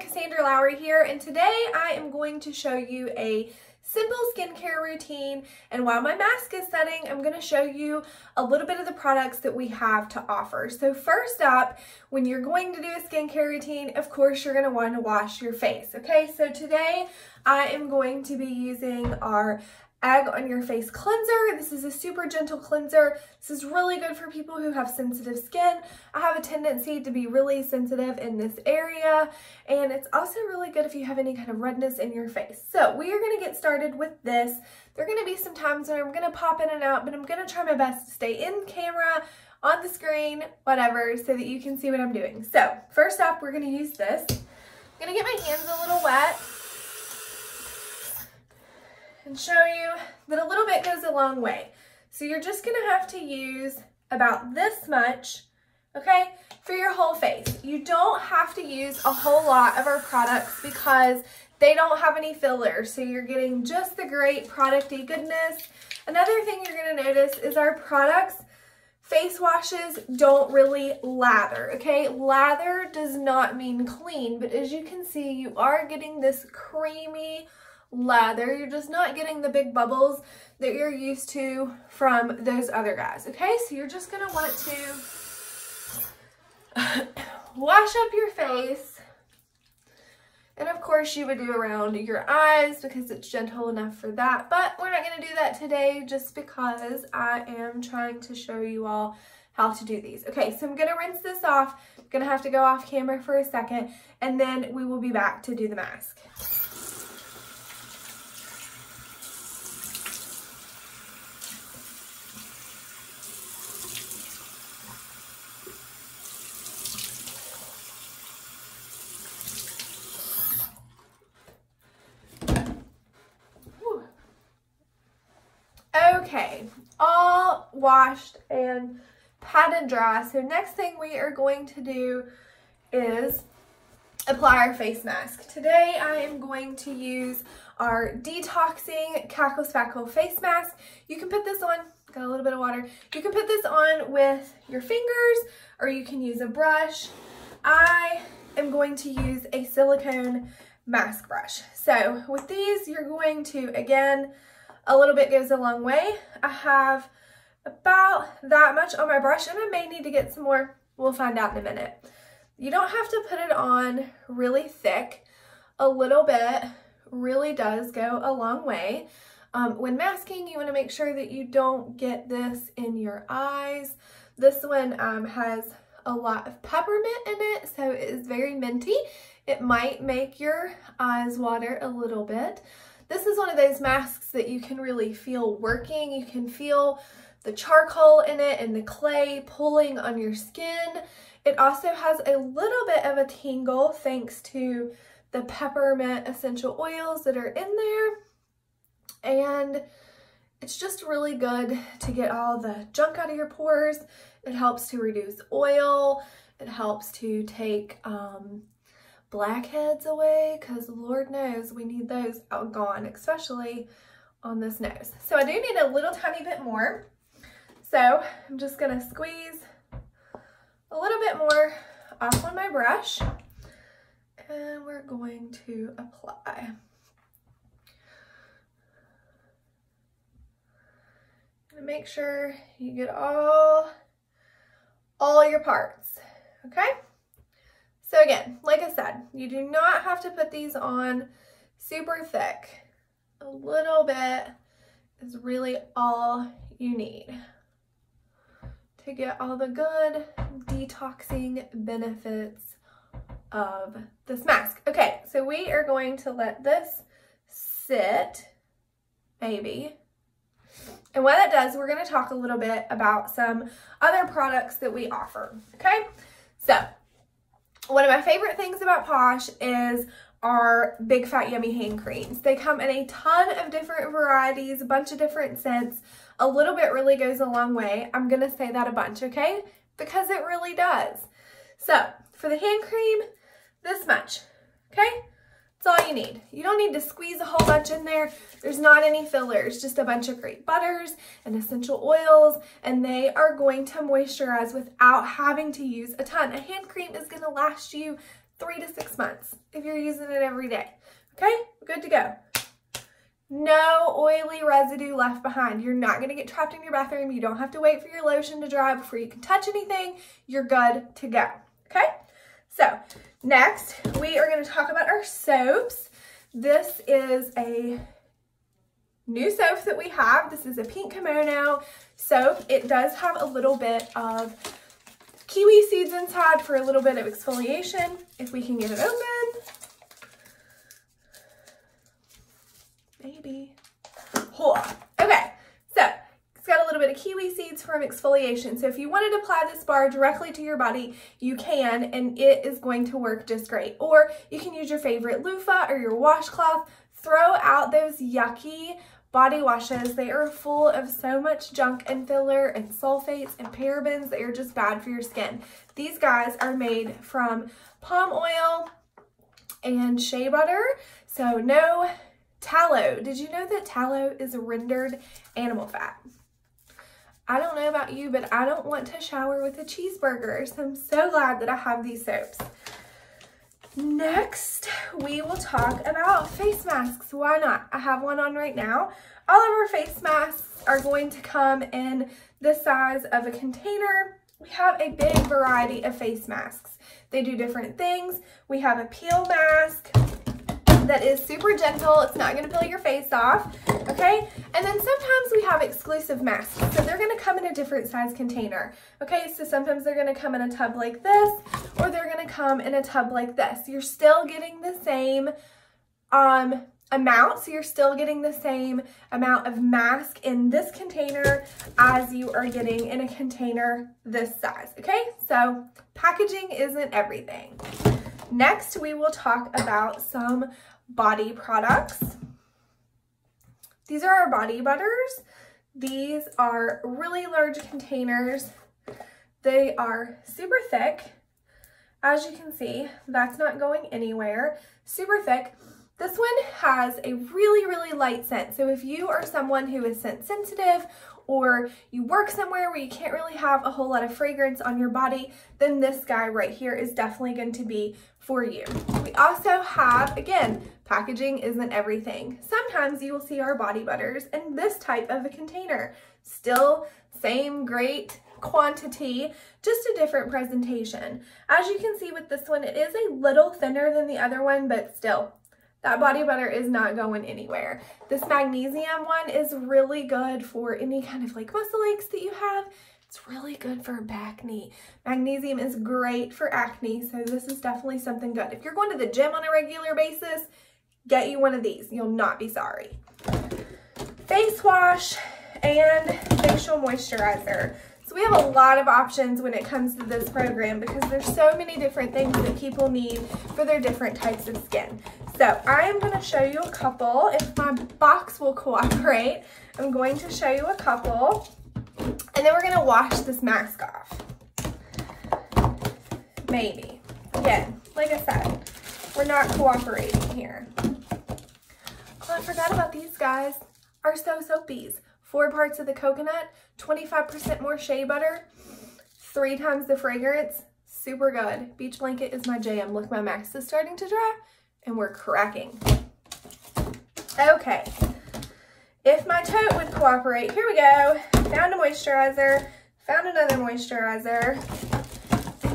Cassandra Lowery here, and today I am going to show you a simple skincare routine. And while my mask is setting, I'm going to show you a little bit of the products that we have to offer. So first up, when you're going to do a skincare routine, of course, you're going to want to wash your face. Okay, so today I am going to be using our Egg on Your Face Cleanser. This is a super gentle cleanser. This is really good for people who have sensitive skin. I have a tendency to be really sensitive in this area, and it's also really good if you have any kind of redness in your face. So we are gonna get started with this. There are gonna be some times when I'm gonna pop in and out, but I'm gonna try my best to stay in camera, on the screen, whatever, so that you can see what I'm doing. So first off, we're gonna use this. I'm gonna get my hands a little wet and show you that a little bit goes a long way. So you're just gonna have to use about this much, okay, for your whole face. You don't have to use a whole lot of our products because they don't have any fillers. So you're getting just the great producty goodness. Another thing you're gonna notice is our products face washes don't really lather, okay? Lather does not mean clean, but as you can see, you are getting this creamy, lather. You're just not getting the big bubbles that you're used to from those other guys, okay? So you're just gonna want to wash up your face. And of course you would do around your eyes because it's gentle enough for that. But we're not gonna do that today just because I am trying to show you all how to do these. Okay, so I'm gonna rinse this off. I'm gonna have to go off camera for a second and then we will be back to do the mask. Okay, all washed and patted dry. So next thing we are going to do is apply our face mask. Today I am going to use our detoxing Cackle Spackle face mask. You can put this on, got a little bit of water. You can put this on with your fingers or you can use a brush. I am going to use a silicone mask brush. So with these, you're going to, again, a little bit goes a long way. I have about that much on my brush and I may need to get some more. We'll find out in a minute. You don't have to put it on really thick. A little bit really does go a long way. Um, when masking, you want to make sure that you don't get this in your eyes. This one um, has a lot of peppermint in it, so it is very minty. It might make your eyes water a little bit. This is one of those masks that you can really feel working. You can feel the charcoal in it and the clay pulling on your skin. It also has a little bit of a tingle thanks to the peppermint essential oils that are in there. And it's just really good to get all the junk out of your pores. It helps to reduce oil. It helps to take um, blackheads away because Lord knows we need those out gone, especially on this nose. So I do need a little tiny bit more. So I'm just gonna squeeze a little bit more off on my brush and we're going to apply. make sure you get all, all your parts, okay? So again, like I said, you do not have to put these on super thick. A little bit is really all you need to get all the good detoxing benefits of this mask. Okay, so we are going to let this sit, maybe. And what that does, we're gonna talk a little bit about some other products that we offer, okay? So, one of my favorite things about Posh is our Big Fat Yummy hand creams. They come in a ton of different varieties, a bunch of different scents. A little bit really goes a long way. I'm going to say that a bunch, okay? Because it really does. So, for the hand cream, this much, okay? That's all you need. You don't need to squeeze a whole bunch in there. There's not any fillers, just a bunch of great butters and essential oils, and they are going to moisturize without having to use a ton. A hand cream is gonna last you three to six months if you're using it every day. Okay, good to go. No oily residue left behind. You're not gonna get trapped in your bathroom. You don't have to wait for your lotion to dry before you can touch anything. You're good to go, okay? So next, we are gonna talk about our soaps. This is a new soap that we have. This is a pink kimono soap. It does have a little bit of kiwi seeds inside for a little bit of exfoliation. If we can get it open. Maybe. Okay, so it's got a little bit of kiwi seeds from exfoliation. So if you wanted to apply this bar directly to your body, you can, and it is going to work just great. Or you can use your favorite loofah or your washcloth. Throw out those yucky body washes. They are full of so much junk and filler and sulfates and parabens that are just bad for your skin. These guys are made from palm oil and shea butter. So no tallow. Did you know that tallow is rendered animal fat? I don't know about you, but I don't want to shower with a cheeseburger. So I'm so glad that I have these soaps. Next, we will talk about face masks. Why not? I have one on right now. All of our face masks are going to come in the size of a container. We have a big variety of face masks. They do different things. We have a peel mask, that is super gentle. It's not going to peel your face off, okay? And then sometimes we have exclusive masks. So they're going to come in a different size container, okay? So sometimes they're going to come in a tub like this, or they're going to come in a tub like this. You're still getting the same um, amount, so you're still getting the same amount of mask in this container as you are getting in a container this size, okay? So packaging isn't everything. Next, we will talk about some body products. These are our body butters. These are really large containers. They are super thick. As you can see, that's not going anywhere. Super thick. This one has a really, really light scent. So if you are someone who is scent sensitive or you work somewhere where you can't really have a whole lot of fragrance on your body, then this guy right here is definitely going to be for you. We also have, again, packaging isn't everything. Sometimes you will see our body butters in this type of a container. Still same great quantity, just a different presentation. As you can see with this one, it is a little thinner than the other one, but still, that body butter is not going anywhere. This magnesium one is really good for any kind of like muscle aches that you have. It's really good for acne. Magnesium is great for acne, so this is definitely something good. If you're going to the gym on a regular basis, get you one of these. You'll not be sorry. Face wash and facial moisturizer. So we have a lot of options when it comes to this program because there's so many different things that people need for their different types of skin. So I am going to show you a couple. If my box will cooperate, I'm going to show you a couple. And then we're gonna wash this mask off. Maybe. Again, like I said, we're not cooperating here. Oh, I forgot about these guys. Our So Soapies. Four parts of the coconut, 25% more shea butter, three times the fragrance. Super good. Beach Blanket is my jam. Look, my mask is starting to dry and we're cracking. Okay, if my tote would cooperate, here we go. Found a moisturizer, found another moisturizer,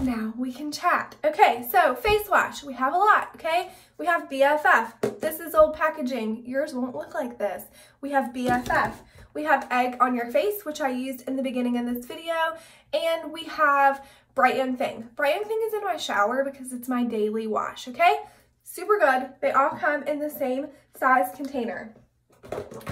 now we can chat. Okay, so face wash, we have a lot, okay? We have BFF. This is old packaging. Yours won't look like this. We have BFF. We have egg on your face, which I used in the beginning of this video, and we have Bright Young Thing. Bright Young Thing is in my shower because it's my daily wash, okay? Super good. They all come in the same size container.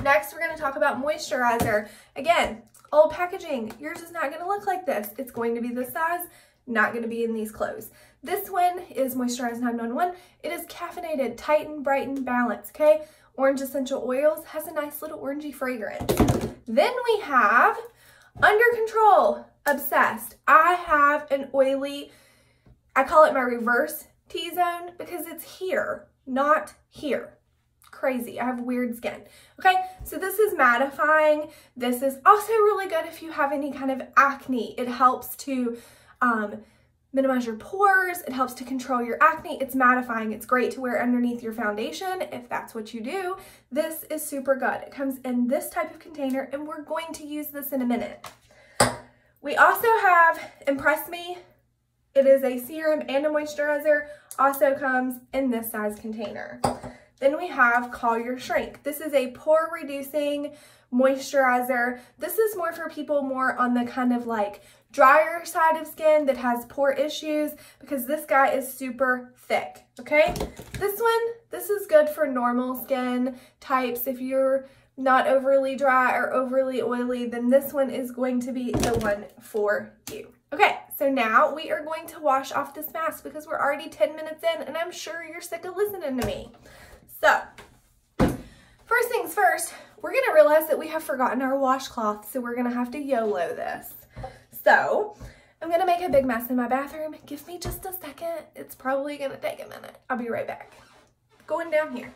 Next, we're going to talk about moisturizer. Again, old packaging. Yours is not going to look like this. It's going to be the size, not going to be in these clothes. This one is Moisturize 911. It is caffeinated, tighten, brighten, balance, okay? Orange essential oils has a nice little orangey fragrance. Then we have Under Control, Obsessed. I have an oily, I call it my reverse T-zone because it's here, not here crazy. I have weird skin. Okay, so this is mattifying. This is also really good if you have any kind of acne. It helps to um, minimize your pores. It helps to control your acne. It's mattifying. It's great to wear underneath your foundation if that's what you do. This is super good. It comes in this type of container and we're going to use this in a minute. We also have Impress Me. It is a serum and a moisturizer. Also comes in this size container. Then we have Call Your Shrink. This is a pore reducing moisturizer. This is more for people more on the kind of like drier side of skin that has pore issues because this guy is super thick, okay? This one, this is good for normal skin types. If you're not overly dry or overly oily, then this one is going to be the one for you. Okay, so now we are going to wash off this mask because we're already 10 minutes in and I'm sure you're sick of listening to me. So, first things first, we're gonna realize that we have forgotten our washcloth, so we're gonna have to YOLO this. So, I'm gonna make a big mess in my bathroom. Give me just a second. It's probably gonna take a minute. I'll be right back. Going down here.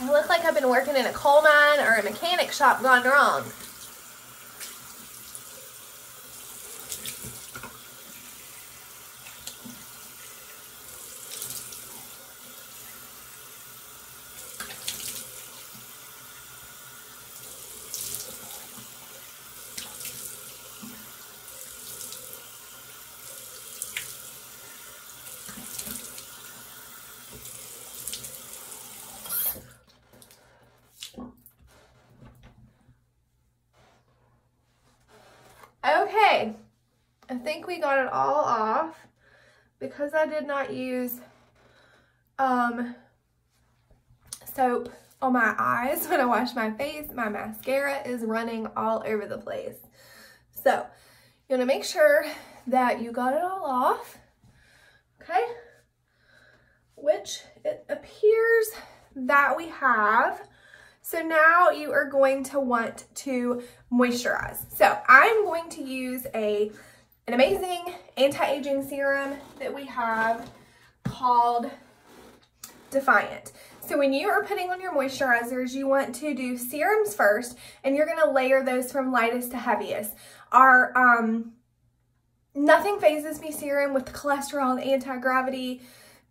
I look like I've been working in a coal mine or a mechanic shop gone wrong. Okay, I think we got it all off because I did not use um, soap on my eyes when I wash my face. My mascara is running all over the place. So you want to make sure that you got it all off, okay? Which it appears that we have. So now you are going to want to moisturize. So I'm going to use a an amazing anti-aging serum that we have called Defiant. So when you are putting on your moisturizers, you want to do serums first, and you're gonna layer those from lightest to heaviest. Our um, Nothing Phases Me serum with cholesterol and anti-gravity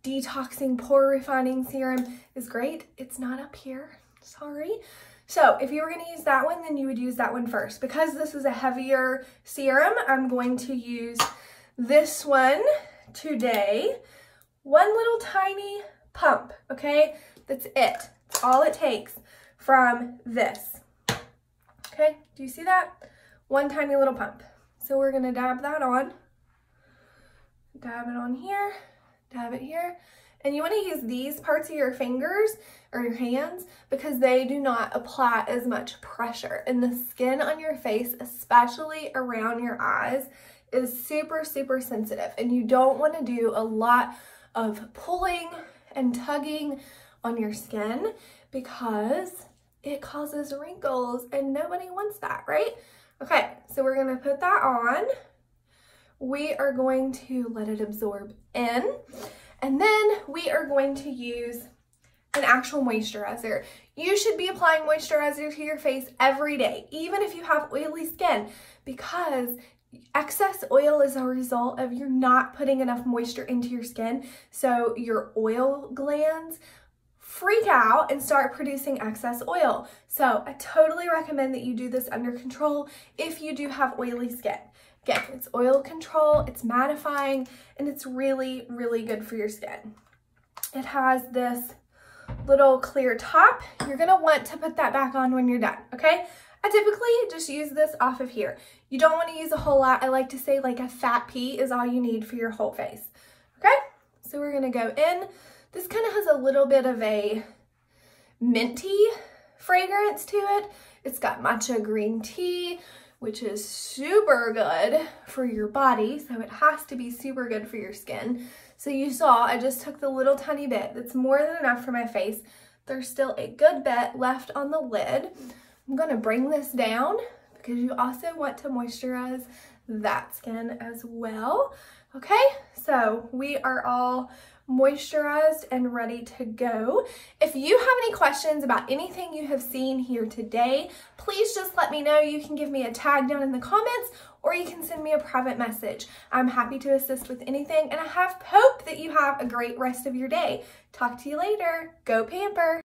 detoxing pore refining serum is great. It's not up here sorry. So if you were gonna use that one, then you would use that one first. Because this is a heavier serum, I'm going to use this one today. One little tiny pump, okay? That's it. That's all it takes from this. Okay, do you see that? One tiny little pump. So we're gonna dab that on. Dab it on here, dab it here. And you want to use these parts of your fingers or your hands because they do not apply as much pressure. And the skin on your face, especially around your eyes, is super, super sensitive. And you don't want to do a lot of pulling and tugging on your skin because it causes wrinkles and nobody wants that, right? Okay, so we're gonna put that on. We are going to let it absorb in. And then we are going to use an actual moisturizer. You should be applying moisturizer to your face every day, even if you have oily skin, because excess oil is a result of you're not putting enough moisture into your skin. So your oil glands freak out and start producing excess oil. So I totally recommend that you do this under control if you do have oily skin. Again, it's oil control, it's mattifying, and it's really, really good for your skin. It has this little clear top. You're gonna want to put that back on when you're done, okay? I typically just use this off of here. You don't wanna use a whole lot. I like to say like a fat pea is all you need for your whole face, okay? So we're gonna go in. This kind of has a little bit of a minty fragrance to it. It's got matcha green tea, which is super good for your body. So it has to be super good for your skin. So you saw I just took the little tiny bit that's more than enough for my face. There's still a good bit left on the lid. I'm gonna bring this down because you also want to moisturize that skin as well. Okay, so we are all moisturized and ready to go. If you have any questions about anything you have seen here today, please just let me know. You can give me a tag down in the comments or you can send me a private message. I'm happy to assist with anything and I have hope that you have a great rest of your day. Talk to you later. Go Pamper.